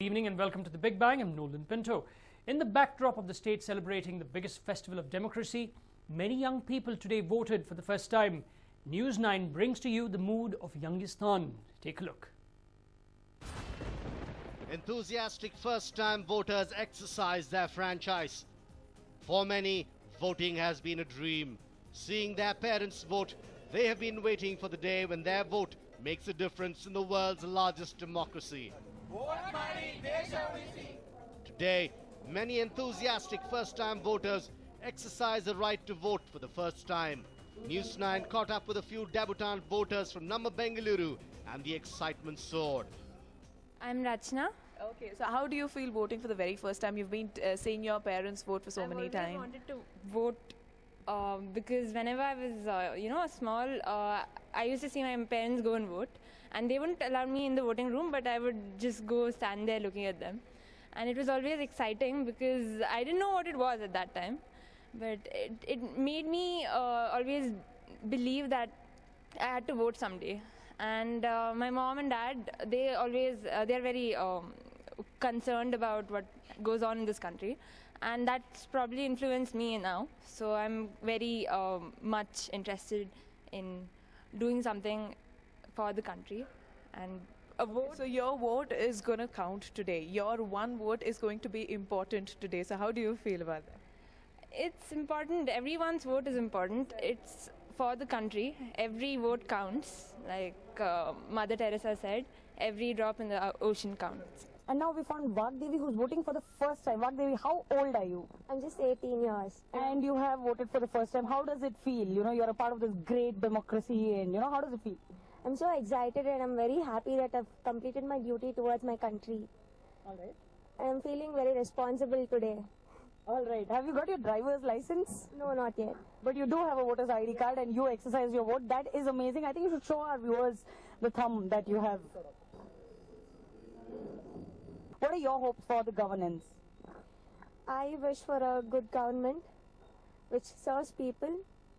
Good evening and welcome to the Big Bang. I'm Nolan Pinto. In the backdrop of the state celebrating the biggest festival of democracy, many young people today voted for the first time. News 9 brings to you the mood of Youngistan. Take a look. Enthusiastic first time voters exercise their franchise. For many, voting has been a dream. Seeing their parents vote, they have been waiting for the day when their vote makes a difference in the world's largest democracy. Today, many enthusiastic first time voters exercise the right to vote for the first time. News 9 caught up with a few debutant voters from Namma Bengaluru and the excitement soared. I'm Rachna. Okay, so how do you feel voting for the very first time? You've been uh, seeing your parents vote for so I've many times. I wanted to vote um, because whenever I was, uh, you know, a small, uh, I used to see my parents go and vote, and they wouldn't allow me in the voting room, but I would just go stand there looking at them, and it was always exciting because I didn't know what it was at that time, but it, it made me uh, always believe that I had to vote someday. And uh, my mom and dad, they always, uh, they're very um, concerned about what goes on in this country. And that's probably influenced me now. So I'm very um, much interested in doing something for the country. And a vote So your vote is going to count today. Your one vote is going to be important today. So how do you feel about that? It's important. Everyone's vote is important. It's for the country. Every vote counts. Like uh, Mother Teresa said, every drop in the ocean counts. And now we found Vagdevi who's voting for the first time. Vagdevi, how old are you? I'm just 18 years. And you have voted for the first time. How does it feel? You know, you're a part of this great democracy and, you know, how does it feel? I'm so excited and I'm very happy that I've completed my duty towards my country. All right. I'm feeling very responsible today. All right. Have you got your driver's license? No, not yet. But you do have a voter's ID card and you exercise your vote. That is amazing. I think you should show our viewers the thumb that you have. What are your hopes for the governance? I wish for a good government which serves people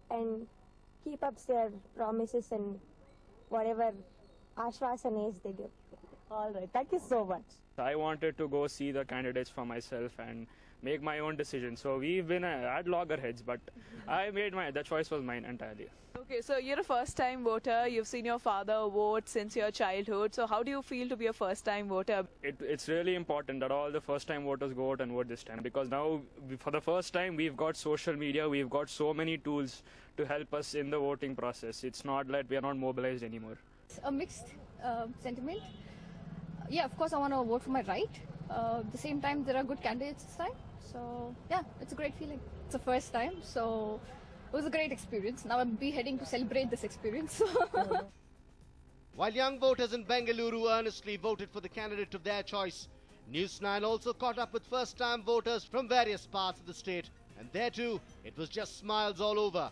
and keep up their promises and whatever ashwasanes they give. All right. Thank you so much. I wanted to go see the candidates for myself and make my own decision. So we've been uh, at loggerheads, but I made my the choice was mine entirely. Okay, so you're a first time voter. You've seen your father vote since your childhood. So how do you feel to be a first time voter? It, it's really important that all the first time voters go out and vote this time because now for the first time we've got social media, we've got so many tools to help us in the voting process. It's not that we are not mobilized anymore. It's a mixed uh, sentiment Yeah, of course, I want to vote for my right. Uh, at the same time, there are good candidates this time. So, yeah, it's a great feeling. It's the first time, so it was a great experience. Now I'm be heading to celebrate this experience. While young voters in Bengaluru earnestly voted for the candidate of their choice, News 9 also caught up with first time voters from various parts of the state. And there too, it was just smiles all over.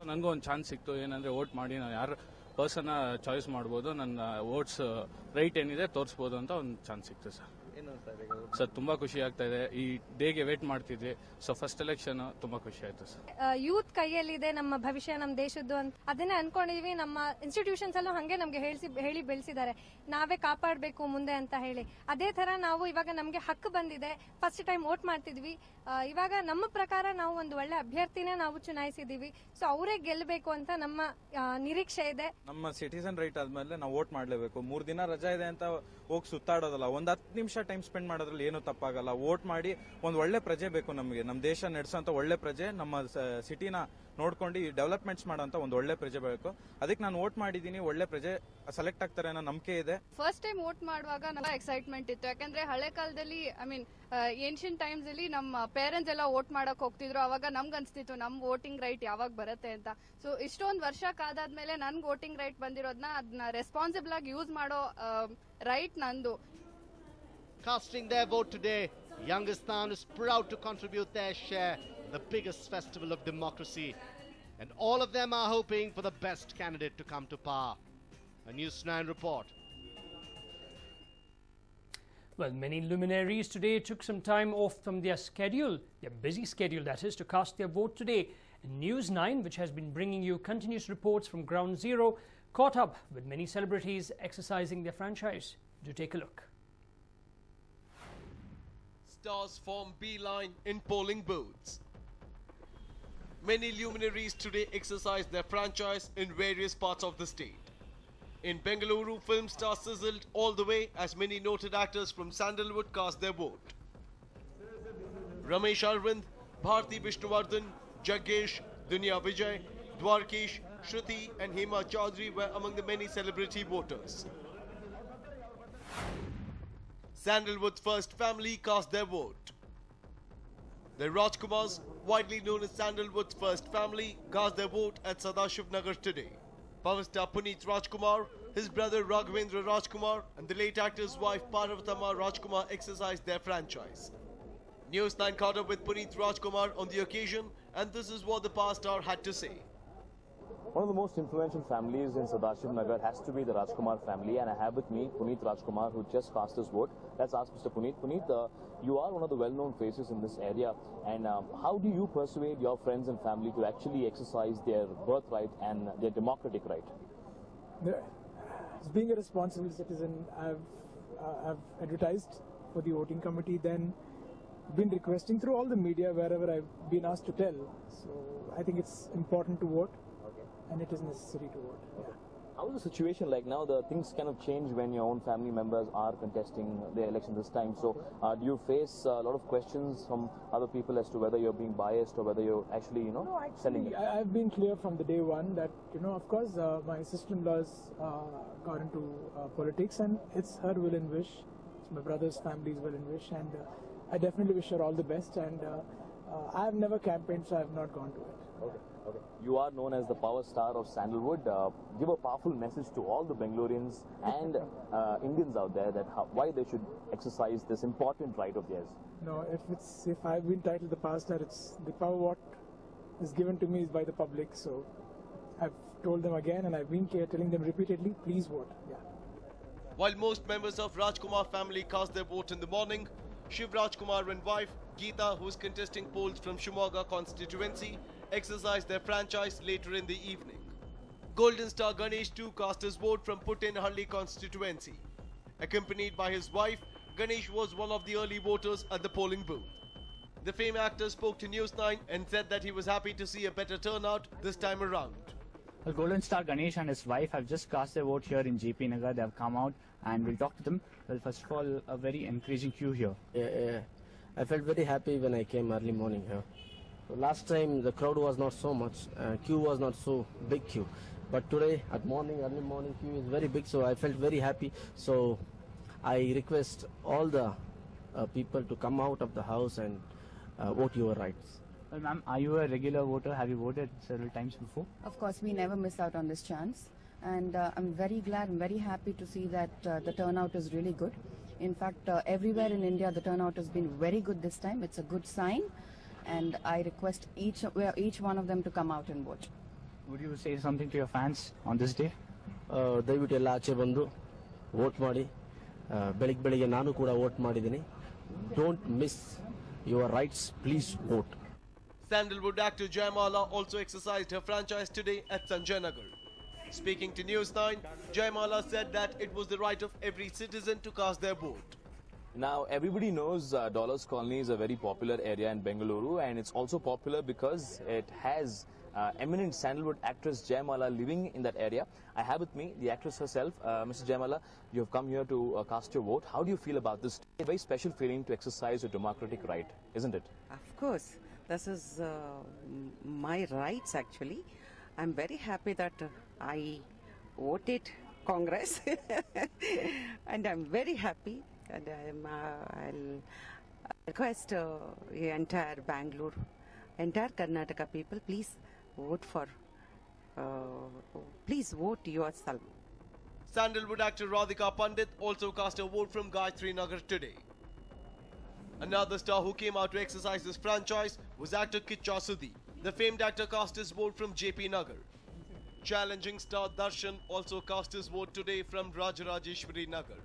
ನನಗೂ ಒಂದು chance ಸಿಕ್ತು ಏನಂದ್ರೆ vote ಮಾಡಿ ನಾನು ಯಾರು ಪರ್ಸನ್ನ choice ಮಾಡ್ಬೋದು ನನ್ನ votes right ಏನಿದೆ ತೋರಿಸ್ಬೋದು ಅಂತ ಒಂದು ಚಾನ್ಸ್ ಸಿಕ್ತು ಸರ್. ಸರ್ ತುಂಬಾ ಖುಷಿ ಆಗ್ತಾ ಇದೆ. ಈ ಡೇಗೆ ವೇಟ್ ಮಾಡ್ತಿದ್ವಿ. ಸೊ ಫಸ್ಟ್ ಎಲೆಕ್ಷನ್ ತುಂಬಾ ಖುಷಿ ಆಯ್ತು ಸರ್. ಯೂತ್ ಕೈಯಲ್ಲಿದೆ ನಮ್ಮ ಭವಿಷ್ಯ ನಮ್ಮ ದೇಶದ್ದು ಅಂತ. ಅದನ್ನೇ ಅನ್ಕೊಂಡಿದೀವಿ. ನಮ್ಮ ಇನ್ಸ್ಟಿಟ್ಯೂಷನ್ಸ್ ಅಲ್ಲೂ ಹಂಗೆ ನಮ್ಗೆ ಹೇಳಿಸಿ ಹೇಳಿ ಬೆಳೆಸಿದ್ದಾರೆ. ನಾವೇ ಕಾಪಾಡಬೇಕು ಮುಂದೆ ಅಂತ ಹೇಳಿ. ಅದೇ ತರ ನಾವು ಇವಾಗ ನಮ್ಗೆ ಹಕ್ಕು ಬಂದಿದೆ. ಫಸ್ಟ್ ಟೈಮ್ ವೋಟ್ ಮಾಡ್ತಿದ್ವಿ. ಇವಾಗ ನಮ್ಮ ಪ್ರಕಾರ ನಾವು ಒಂದು ಒಳ್ಳೆ ಅಭ್ಯರ್ಥಿನೇ ನಾವು ಚುನಾಯಿಸಿದೀವಿ. ಸೊ ಅವರೇ ಗೆಲ್ಲಬೇಕು ಅಂತ ನಮ್ಮ ನಿರೀಕ್ಷೆ ಇದೆ. ನಮ್ಮ ಸಿಟಿಸನ್ ರೈಟ್ ಆದ್ಮೇಲೆ ನಾವು ವೋಟ್ ಮಾಡಲೇಬೇಕು. ಮೂರ್ ದಿನ ರಜಾ ಇದೆ ಅಂತ ಹೋಗಿ ಸುತ್ತಾಡೋದಲ್ಲ. ಒಂದ್ ಹತ್ತು ನಿಮಿಷ ಟೈಮ್ ಸ್ಪೆಂಡ್ ಮಾಡೋದ್ರಲ್ಲಿ ಏನು ತಪ್ಪಾಗಲ್ಲ. ವೋಟ್ ಮಾಡಿ ಒಂದು ಒಳ್ಳೆ ಪ್ರಜೆ ಬೇಕು ನಮಗೆ. ನಮ್ಮ ದೇಶ ನಡೆಸೋಂತ ಒಳ್ಳೆ ಪ್ರಜೆ, ನಮ್ಮ ಸಿಟಿನ ನೋಡ್ಕೊಂಡು ಈ ಡೆವಲಪ್ಮೆಂಟ್ಸ್ ಮಾಡೋಂತ ಒಂದು ಒಳ್ಳೆ ಪ್ರಜೆ ಬೇಕು. ಅದಕ್ಕೆ ನಾನು ವೋಟ್ ಮಾಡಿದೀನಿ ಒಳ್ಳೆ ಪ್ರಜೆ ಸೆಲೆಕ್ಟ್ ಆಗ್ತಾರೆ ಅನ್ನೋ ನಂಬಿಕೆ ಇದೆ. ಫಸ್ಟ್ ಟೈಮ್ ವೋಟ್ ಮಾಡುವಾಗ ನನಗೆ ಎಕ್ಸೈಟ್ಮೆಂಟ್ ಇತ್ತು. ಯಾಕಂದ್ರೆ ಹಳೆ ಕಾಲದಲ್ಲಿ ಐ ಮೀನ್ ಏನ್ಷಿಯಂಟ್ ಟೈಮ್ಸ್ ಅಲ್ಲಿ ನಮ್ಮ ಪೇರೆಂಟ್ಸ್ ಎಲ್ಲ ವೋಟ್ ಮಾಡಕ್ ಹೋಗ್ತಿದ್ರು. ಅವಾಗ ನಮ್ಗೆ ಅನ್ಸ್ತಿತ್ತು, ನಮ್ ವೋಟಿಂಗ್ ರೈಟ್ ಯಾವಾಗ ಬರುತ್ತೆ ಅಂತ. ಸೊ ಇಷ್ಟೊಂದು ವರ್ಷ ಕಾದಾದ್ಮೇಲೆ ನನ್ಗೆ ವೋಟಿಂಗ್ ರೈಟ್ ಬಂದಿರೋದನ್ನ ಅದನ್ನ ರೆಸ್ಪಾನ್ಸಿಬಲ್ ಆಗಿ ಯೂಸ್ ಮಾಡೋ ರೈಟ್ ನಂದು. Casting their vote today, Youngistan is proud to contribute their share in the biggest festival of democracy. And all of them are hoping for the best candidate to come to power. A News 9 report. Well, many luminaries today took some time off from their schedule, their busy schedule that is, to cast their vote today. And News 9, which has been bringing you continuous reports from Ground Zero, caught up with many celebrities exercising their franchise. Do take a look. Stars form beeline in polling booths. Many luminaries today exercise their franchise in various parts of the state. In Bengaluru, film stars sizzled all the way as many noted actors from Sandalwood cast their vote. Ramesh Aravind, Bharti Vishnuvardhan, Jaggesh, Duniya Vijay, Dwarakish, Shruti and Hema Chaudhary were among the many celebrity voters. Sandalwood's first family cast their vote. The Rajkumars, widely known as Sandalwood's first family, cast their vote at Sadashiv Nagar today. Power star Puneet Rajkumar, his brother Raghavendra Rajkumar, and the late actor's wife Parvathamma Rajkumar exercised their franchise. News 9 caught up with Puneet Rajkumar on the occasion, and this is what the power star had to say. One of the most influential families in Sadashiv Nagar has to be the Rajkumar family, and I have with me Puneet Rajkumar, who just cast his vote. Let's ask Mr. Puneet. Puneet, uh, you are one of the well-known faces in this area, and um, how do you persuade your friends and family to actually exercise their birthright and their democratic right? As being a responsible citizen, I've uh, I've advertised for the voting committee, then been requesting through all the media wherever I've been asked to tell. So I think it's important to vote, and it is necessary to vote. Yeah. How is the situation like now? The things kind of change when your own family members are contesting the election this time. So, uh, do you face a lot of questions from other people as to whether you're being biased or whether you're actually, you know, selling it? I've been clear from the day one that you know, of course, uh, my sister-in-law's uh, got into uh, politics, and it's her will and wish. It's my brother's family's will and wish, and uh, I definitely wish her all the best. And uh, uh, I've never campaigned, so I've not gone to it. Okay, okay. You are known as the power star of Sandalwood. Uh, give a powerful message to all the Bengaloreans and uh, Indians out there that how, why they should exercise this important right of theirs. No, if it's if I've been titled the power star, it's the power what is given to me is by the public. So I've told them again, and I've been clear, telling them repeatedly, please vote. Yeah. While most members of Rajkumar family cast their vote in the morning, Shiv Rajkumar and wife Geeta, who is contesting polls from Shimoga constituency, exercised their franchise later in the evening. Golden Star Ganesh too cast his vote from Puttenhalli constituency. Accompanied by his wife, Ganesh was one of the early voters at the polling booth. The famed actor spoke to News 9 and said that he was happy to see a better turnout this time around. Well, Golden Star Ganesh and his wife have just cast their vote here in JP Nagar. They have come out and we'll talk to them. Well, first of all, a very encouraging queue here. Yeah, yeah. I felt very happy when I came early morning here. So last time the crowd was not so much, uh, queue was not so big queue. But today at morning, early morning queue is very big, so I felt very happy. So I request all the uh, people to come out of the house and uh, vote your rights. Well, ma'am, are you a regular voter? Have you voted several times before? Of course, we never miss out on this chance. And uh, I'm very glad, I'm very happy to see that uh, the turnout is really good. In fact, uh, everywhere in India, the turnout has been very good this time. It's a good sign And I request each, well, each one of them to come out and vote. Would you say something to your fans on this day? ಆ, ದಯವಿಟ್ಟು ಎಲ್ಲ ಆಚೆ ಬಂದು vote ಮಾಡಿ ಆ, ಬೆಳಿಗ್ಗೆ ಬೆಳಿಗ್ಗೆ ನಾನು ಕೂಡ ವೋಟ್ ಮಾಡಿದ್ದೀನಿ don't miss your rights please vote Sandalwood actor Jaimala also exercised her franchise today at Sanjay Nagar. Speaking to News 9, Jaimala said that it was the right of every citizen to cast their vote. Now, everybody knows uh, Dollars Colony is a very popular area in Bengaluru, and it's also popular because it has uh, eminent Sandalwood actress Jayamala living in that area. I have with me the actress herself, uh, Mrs. Jayamala. You have come here to uh, cast your vote. How do you feel about this? A very special feeling to exercise your democratic right, isn't it? Of course, this is uh, my rights actually. I'm very happy that I voted Congress, and I'm very happy. I'll request uh, the entire Bangalore, entire Karnataka people, please vote for. Uh, please vote yourself. Sandalwood actor Radhika Pandit also cast a vote from Gayatri Nagar today. Another star who came out to exercise his franchise was actor Kiccha Sudeep. The famed actor cast his vote from JP Nagar. Challenging star Darshan also cast his vote today from Rajarajeshwari Nagar.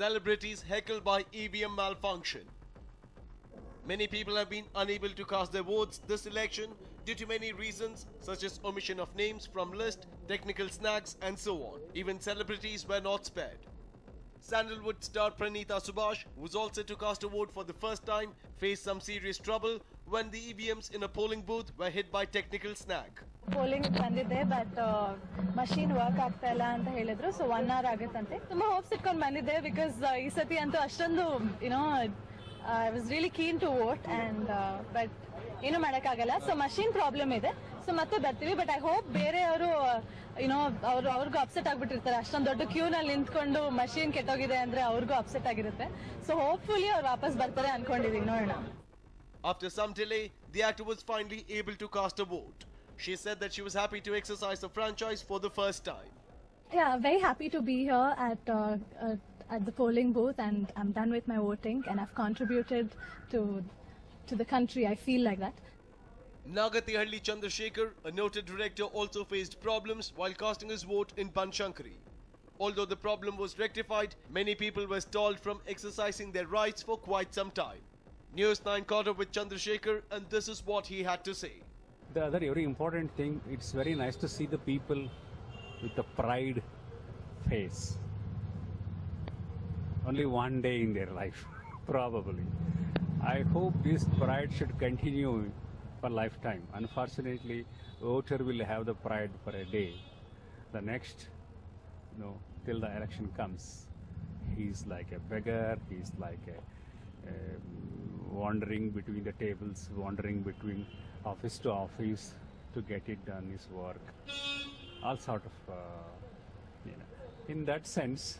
Celebrities heckled by EVM malfunction. Many people have been unable to cast their votes this election due to many reasons such as omission of names from list, technical snags and so on. Even celebrities were not spared. Sandalwood star Pranita Subhash, who's all set to cast a vote for the first time, faced some serious trouble when the EVMs in a polling booth were hit by technical snag. Polling ಬಂದಿದ್ದೆ but machine work ಆಗ್ತಾ ಇಲ್ಲ ಅಂತ ಹೇಳಿದ್ರು so one hour ಆಗುತ್ತಂತೆ. ತುಂಬಾ hopes ಇಟ್ಕೊಂಡು ಬಂದಿದ್ದೆ because ಈ ಸತಿ ಅಂತೂ ಅಷ್ಟೊಂದು you know I was really keen to vote and but ಏನು ಮಾಡೋಕ್ಕಾಗಲ್ಲ. ಸೊ ಮಷೀನ್ ಪ್ರಾಬ್ಲಮ್ ಇದೆ. ಸೊ ಮತ್ತೆ ಬರ್ತೀವಿ ಬಟ್ ಐ ಹೋಪ್ ಬೇರೆಯವರು ಯುನೋ ಅವ್ರು ಅವ್ರಿಗೂ ಅಪ್ಸೆಟ್ ಆಗ್ಬಿಟ್ಟಿರ್ತಾರೆ. ಅಷ್ಟೊಂದು ದೊಡ್ಡ ಕ್ಯೂ ನಲ್ಲಿ ನಿಂತ್ಕೊಂಡು ಮಷೀನ್ ಕೆಟ್ಟೋಗಿದೆ ಅಂದ್ರೆ ಅವ್ರಿಗೂ ಅಪ್ಸೆಟ್ ಆಗಿರುತ್ತೆ. ಸೊ ಹೋಪ್ಫುಲಿ ಅವ್ರು ವಾಪಸ್ ಬರ್ತಾರೆ ಅನ್ಕೊಂಡಿದೀವಿ ನೋಡೋಣ. After some delay, the actor was finally able to cast a vote. She said that she was happy to exercise the franchise for the first time. Yeah, very happy to be here at uh, uh, at the polling booth, and I'm done with my voting, and I've contributed to to the country. I feel like that. Nagatihalli Chandrasekhar, a noted director, also faced problems while casting his vote in Banashankari. Although the problem was rectified, many people were stalled from exercising their rights for quite some time. News 9 caught up with Chandrasekhar, and this is what he had to say. The other very important thing, it's very nice to see the people with the pride face. Only one day in their life, probably. I hope this pride should continue for lifetime. Unfortunately, voter will have the pride for a day. The next, you know, till the election comes, he's like a beggar. He's like a, a wandering between the tables, wandering between office to office to get it done his work. All sort of, uh, you know, in that sense,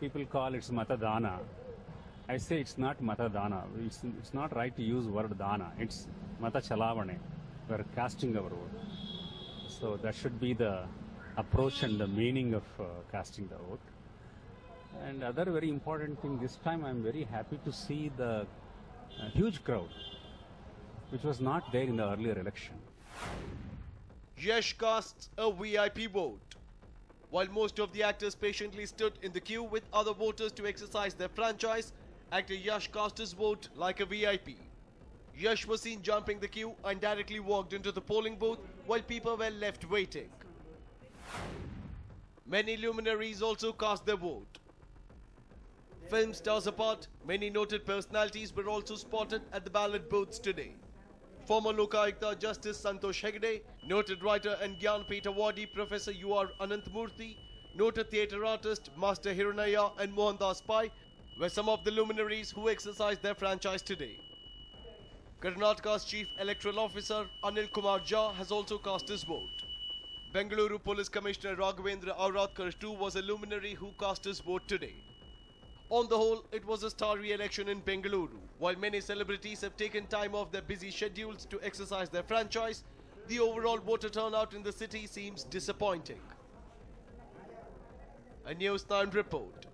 people call it matadana. I say it's not matadana. It's, it's not right to use word dana. It's mata chalavane. We're casting our vote. So that should be the approach and the meaning of uh, casting the vote. And other very important thing this time, I'm very happy to see the uh, huge crowd, which was not there in the earlier election. Yash casts a VIP vote. While most of the actors patiently stood in the queue with other voters to exercise their franchise, actor Yash cast his vote like a VIP. Yash was seen jumping the queue and directly walked into the polling booth while people were left waiting. Many luminaries also cast their vote. Film stars apart, many noted personalities were also spotted at the ballot booths today. Former Lokayukta Justice Santosh Hegde, noted writer and Gyanpith awardee Professor U.R. Ananthamurthy, noted theatre artist Master Hirannaiah and Mohandas Pai were some of the luminaries who exercised their franchise today. Karnataka's Chief Electoral Officer Anil Kumar Jha has also cast his vote. Bengaluru Police Commissioner Raghavendra Auradkar too was a luminary who cast his vote today. On the whole, it was a starry election in Bengaluru. While many celebrities have taken time off their busy schedules to exercise their franchise, the overall voter turnout in the city seems disappointing. A News 9 report.